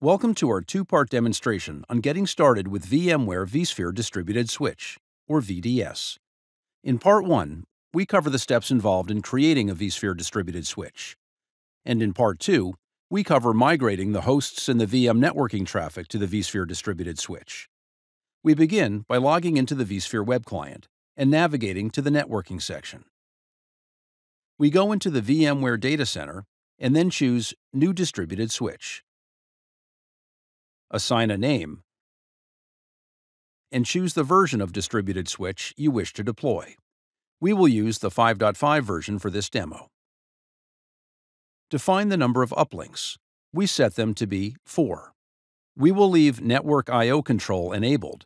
Welcome to our two-part demonstration on getting started with VMware vSphere Distributed Switch, or VDS. In Part 1, we cover the steps involved in creating a vSphere distributed switch. And in Part 2, we cover migrating the hosts and the VM networking traffic to the vSphere distributed switch. We begin by logging into the vSphere web client and navigating to the networking section. We go into the VMware Data Center and then choose New Distributed Switch. Assign a name and choose the version of distributed switch you wish to deploy. We will use the 5.5 version for this demo. Define the number of uplinks. We set them to be 4. We will leave Network I.O. control enabled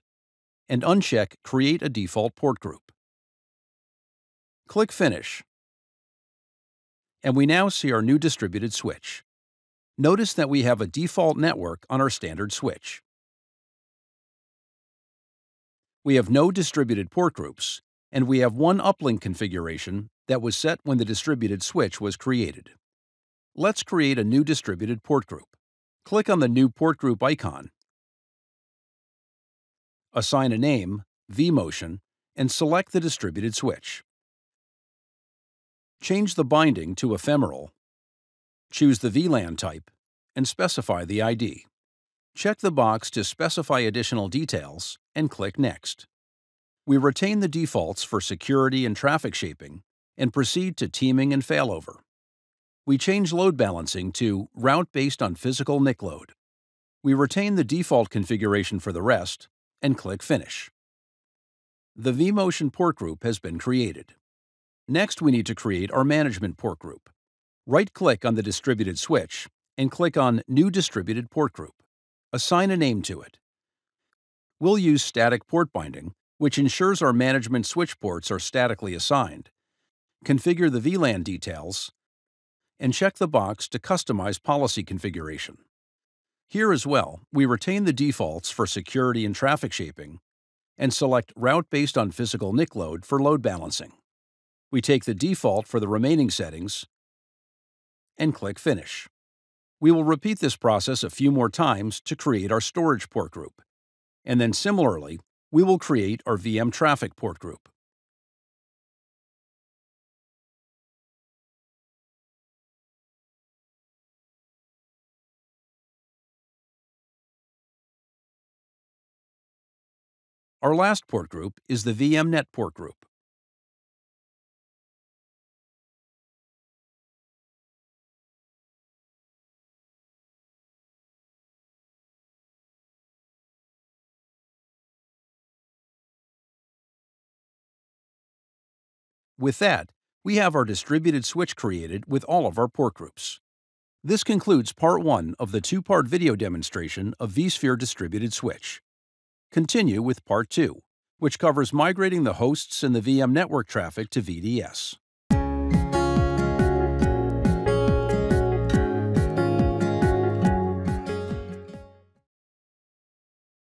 and uncheck Create a default port group. Click Finish. And we now see our new distributed switch. Notice that we have a default network on our standard switch. We have no distributed port groups, and we have one uplink configuration that was set when the distributed switch was created. Let's create a new distributed port group. Click on the new port group icon, assign a name, vMotion, and select the distributed switch. Change the binding to ephemeral, choose the VLAN type, and specify the ID. Check the box to specify additional details and click Next. We retain the defaults for security and traffic shaping and proceed to teaming and failover we change load balancing to route based on physical NIC load. We retain the default configuration for the rest and click Finish. The vMotion port group has been created. Next, we need to create our management port group. Right-click on the distributed switch and click on New Distributed Port Group. Assign a name to it. We'll use static port binding, which ensures our management switch ports are statically assigned. Configure the VLAN details and check the box to customize policy configuration. Here as well, we retain the defaults for security and traffic shaping and select route based on physical NIC load for load balancing. We take the default for the remaining settings and click Finish. We will repeat this process a few more times to create our storage port group. And then similarly, we will create our VM traffic port group. Our last port group is the VMnet port group. With that, we have our distributed switch created with all of our port groups. This concludes part 1 of the two-part video demonstration of vSphere Distributed Switch. Continue with Part 2, which covers migrating the hosts and the VM network traffic to VDS.